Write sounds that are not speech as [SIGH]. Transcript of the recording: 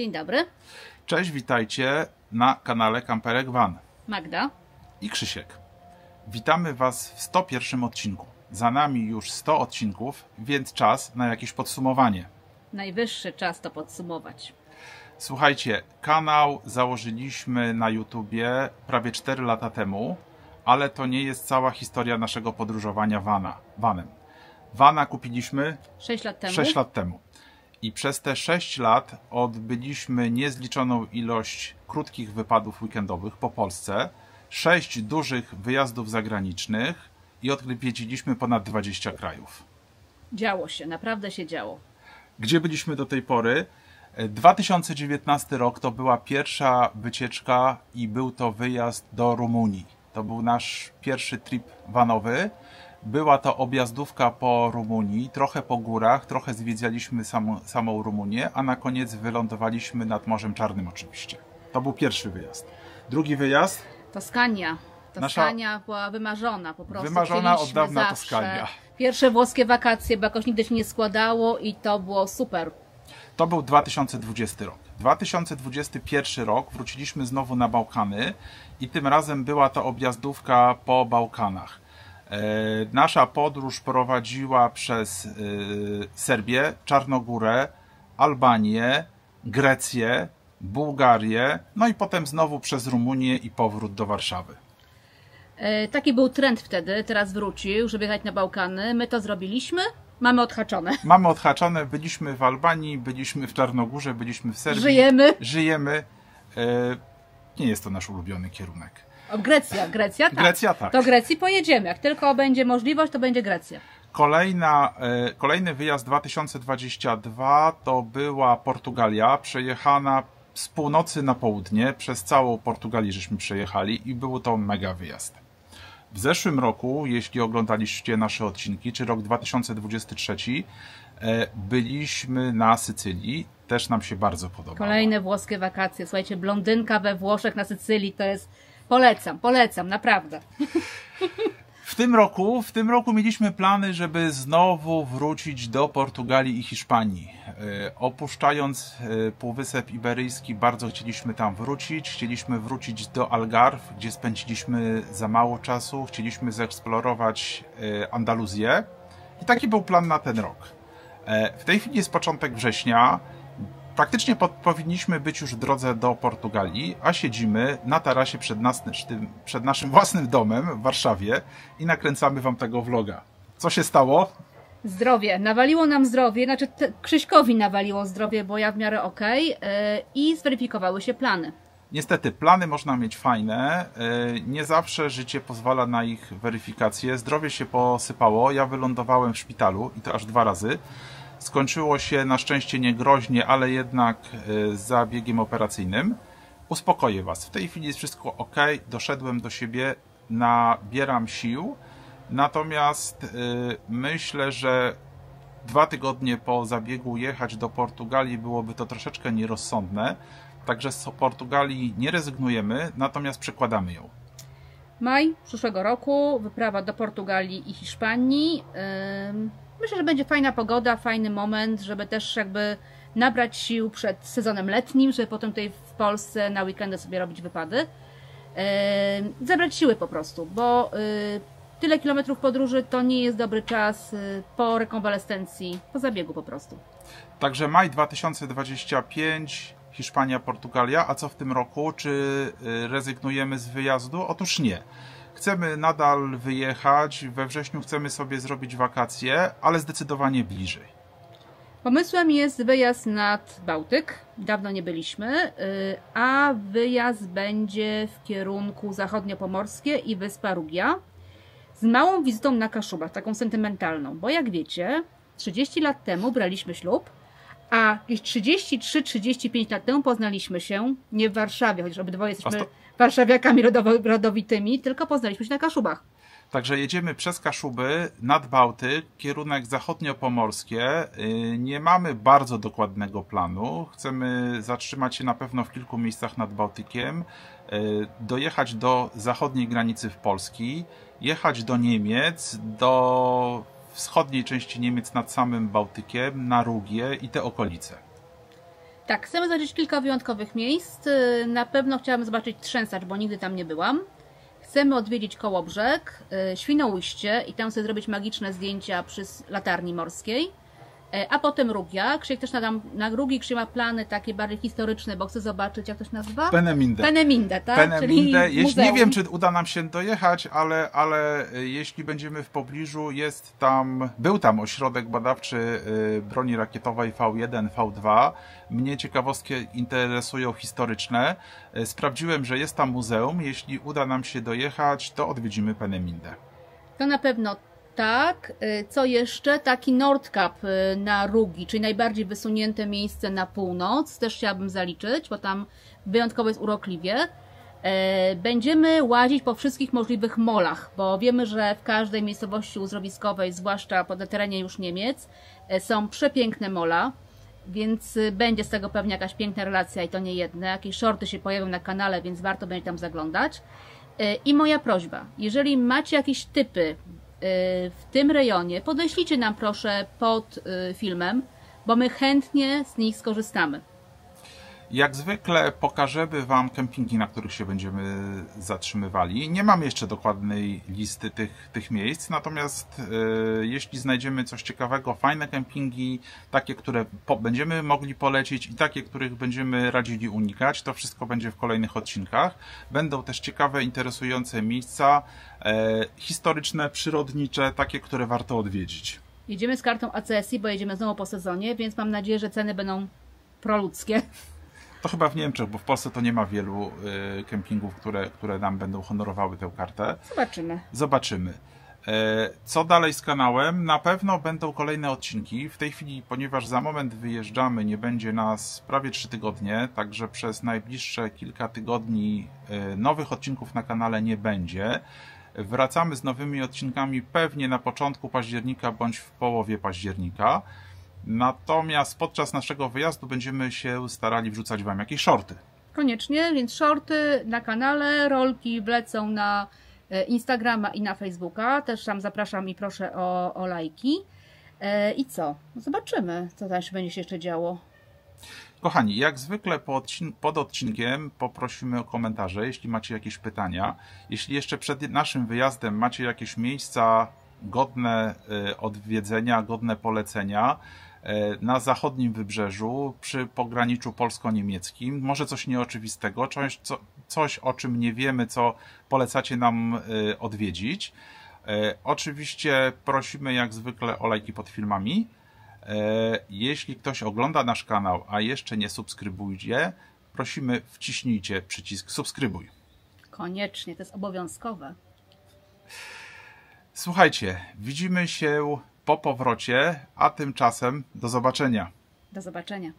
Dzień dobry. Cześć, witajcie na kanale Kamperek Van Magda. i Krzysiek. Witamy Was w 101 odcinku. Za nami już 100 odcinków, więc czas na jakieś podsumowanie. Najwyższy czas to podsumować. Słuchajcie, kanał założyliśmy na YouTubie prawie 4 lata temu, ale to nie jest cała historia naszego podróżowania vana, vanem. Vana kupiliśmy 6 lat temu. 6 lat temu. I przez te 6 lat odbyliśmy niezliczoną ilość krótkich wypadów weekendowych po Polsce, 6 dużych wyjazdów zagranicznych i odwiedziliśmy ponad 20 krajów. Działo się, naprawdę się działo. Gdzie byliśmy do tej pory? 2019 rok to była pierwsza wycieczka i był to wyjazd do Rumunii. To był nasz pierwszy trip vanowy. Była to objazdówka po Rumunii, trochę po górach, trochę zwiedzaliśmy samą, samą Rumunię, a na koniec wylądowaliśmy nad Morzem Czarnym oczywiście. To był pierwszy wyjazd. Drugi wyjazd? Toskania. Nasza- Toskania była wymarzona po prostu. Wymarzona od Chcieliśmy dawna zawsze. Toskania. Pierwsze włoskie wakacje, bo jakoś nigdy się nie składało i to było super. To był 2020 rok. 2021 rok wróciliśmy znowu na Bałkany i tym razem była to objazdówka po Bałkanach. E, Nasza podróż prowadziła przez e, Serbię, Czarnogórę, Albanię, Grecję, Bułgarię, no i potem znowu przez Rumunię i powrót do Warszawy. E, Taki był trend wtedy, teraz wrócił, żeby jechać na Bałkany. My to zrobiliśmy, mamy odhaczone. [LAUGHS] Mamy odhaczone, byliśmy w Albanii, byliśmy w Czarnogórze, byliśmy w Serbii. Żyjemy. Żyjemy. Nie jest to nasz ulubiony kierunek. Grecja, Grecja tak. Grecja tak. Do Grecji pojedziemy. Jak tylko będzie możliwość, to będzie Grecja. Kolejna, e, kolejny wyjazd 2022 to była Portugalia, przejechana z północy na południe, przez całą Portugalię żeśmy przejechali i był to mega wyjazd. W zeszłym roku, jeśli oglądaliście nasze odcinki, czy rok 2023, e, byliśmy na Sycylii, też nam się bardzo podobało. Kolejne włoskie wakacje. Słuchajcie, blondynka we Włoszech na Sycylii to jest. Polecam, polecam, naprawdę. W tym roku, w tym roku mieliśmy plany, żeby znowu wrócić do Portugalii i Hiszpanii. E, Opuszczając e, Półwysep Iberyjski, bardzo chcieliśmy tam wrócić. Chcieliśmy wrócić do Algarve, gdzie spędziliśmy za mało czasu. Chcieliśmy zeksplorować e, Andaluzję. I taki był plan na ten rok. W tej chwili jest początek września. Praktycznie po, powinniśmy być już w drodze do Portugalii, a siedzimy na tarasie przed, nas, przed naszym [LAUGHS] własnym domem w Warszawie i nakręcamy wam tego vloga. Co się stało? Zdrowie. Nawaliło nam zdrowie, znaczy te, Krzyśkowi nawaliło zdrowie, bo ja w miarę okej. yy, I zweryfikowały się plany. Niestety, plany można mieć fajne, yy, nie zawsze życie pozwala na ich weryfikację. Zdrowie się posypało, ja wylądowałem w szpitalu i to aż dwa razy. Skończyło się na szczęście niegroźnie, ale jednak yy, z zabiegiem operacyjnym. Uspokoję Was. W tej chwili jest wszystko ok, doszedłem do siebie, nabieram sił. Natomiast yy, myślę, że dwa tygodnie po zabiegu jechać do Portugalii byłoby to troszeczkę nierozsądne. Także z Portugalii nie rezygnujemy, natomiast przekładamy ją. Maj przyszłego roku, wyprawa do Portugalii i Hiszpanii. Myślę, że będzie fajna pogoda, fajny moment, żeby też jakby nabrać sił przed sezonem letnim, żeby potem tutaj w Polsce na weekendy sobie robić wypady. Ym, Zebrać siły po prostu, bo y, tyle kilometrów podróży to nie jest dobry czas y, po rekonwalescencji, po zabiegu po prostu. Także maj 2025, Hiszpania, Portugalia. A co w tym roku? Czy y, rezygnujemy z wyjazdu? Otóż nie. Chcemy nadal wyjechać. We wrześniu chcemy sobie zrobić wakacje, ale zdecydowanie bliżej. Pomysłem jest wyjazd nad Bałtyk. Dawno nie byliśmy, y, a wyjazd będzie w kierunku zachodniopomorskie i wyspa Rugia z małą wizytą na Kaszubach, taką sentymentalną, bo jak wiecie, 30 lat temu braliśmy ślub, a jakieś 33-35 lat temu poznaliśmy się nie w Warszawie, chociaż obydwoje jesteśmy warszawiakami rodowitymi, tylko poznaliśmy się na Kaszubach. Także jedziemy przez Kaszuby, nad Bałtyk, kierunek zachodniopomorskie. Y, Nie mamy bardzo dokładnego planu. Chcemy zatrzymać się na pewno w kilku miejscach nad Bałtykiem, y, dojechać do zachodniej granicy w Polski, jechać do Niemiec, do wschodniej części Niemiec nad samym Bałtykiem, na Rugię i te okolice. Tak, chcemy zobaczyć kilka wyjątkowych miejsc. Na pewno chciałabym zobaczyć Trzęsacz, bo nigdy tam nie byłam. Chcemy odwiedzić Kołobrzeg, y, Świnoujście i tam sobie zrobić magiczne zdjęcia przy latarni morskiej. E, A potem Rugia. Krzysiek też na, na Rugi Krzysiek ma plany takie bardziej historyczne, bo chce zobaczyć, jak to się nazywa? Peneminde. Peneminde, tak? Peneminde. Jeśli, nie wiem, czy uda nam się dojechać, ale, ale y, jeśli będziemy w pobliżu, jest tam, był tam ośrodek badawczy y, broni rakietowej V1, V2. Mnie ciekawostki interesują historyczne. Sprawdziłem, że jest tam muzeum. Jeśli uda nam się dojechać, to odwiedzimy Penemindę. To na pewno tak. Y, Co jeszcze? Taki Nordkap y, na Rugi, czyli najbardziej wysunięte miejsce na północ. Też chciałabym zaliczyć, bo tam wyjątkowo jest urokliwie. E, Będziemy łazić po wszystkich możliwych molach, bo wiemy, że w każdej miejscowości uzdrowiskowej, zwłaszcza po terenie już Niemiec, są przepiękne mola, więc y, będzie z tego pewnie jakaś piękna relacja i to nie jedne. Jakieś shorty się pojawią na kanale, więc warto będzie tam zaglądać. I moja prośba, jeżeli macie jakieś typy y, w tym rejonie, podeślijcie nam proszę pod y, filmem, bo my chętnie z nich skorzystamy. Jak zwykle pokażemy Wam kempingi, na których się będziemy zatrzymywali. Nie mamy jeszcze dokładnej listy tych, tych miejsc, natomiast e, jeśli znajdziemy coś ciekawego, fajne kempingi, takie, które po, będziemy mogli polecić i takie, których będziemy radzili unikać, to wszystko będzie w kolejnych odcinkach. Będą też ciekawe, interesujące miejsca e, historyczne, przyrodnicze, takie, które warto odwiedzić. Jedziemy z kartą ACSI, bo jedziemy znowu po sezonie, więc mam nadzieję, że ceny będą proludzkie. To chyba w Niemczech, bo w Polsce to nie ma wielu e, kempingów, które, które nam będą honorowały tę kartę. Zobaczymy. Zobaczymy. E, Co dalej z kanałem? Na pewno będą kolejne odcinki. W tej chwili, ponieważ za moment wyjeżdżamy, nie będzie nas prawie 3 tygodnie, także przez najbliższe kilka tygodni e, nowych odcinków na kanale nie będzie. Wracamy z nowymi odcinkami pewnie na początku października bądź w połowie października. Natomiast podczas naszego wyjazdu będziemy się starali wrzucać Wam jakieś shorty. Koniecznie, więc shorty na kanale, rolki wlecą na e, Instagrama i na Facebooka. Też tam zapraszam i proszę o, o lajki. E, I co? Zobaczymy, co tam się będzie się jeszcze działo. Kochani, jak zwykle pod odcinkiem poprosimy o komentarze, jeśli macie jakieś pytania. Jeśli jeszcze przed naszym wyjazdem macie jakieś miejsca godne e, odwiedzenia, godne polecenia na zachodnim wybrzeżu, przy pograniczu polsko-niemieckim, może coś nieoczywistego, coś, co, coś o czym nie wiemy, co polecacie nam e, odwiedzić. E, Oczywiście prosimy jak zwykle o lajki pod filmami. E, Jeśli ktoś ogląda nasz kanał, a jeszcze nie subskrybuje, prosimy wciśnijcie przycisk subskrybuj. Koniecznie, to jest obowiązkowe. Słuchajcie, widzimy się po powrocie, a tymczasem do zobaczenia. Do zobaczenia.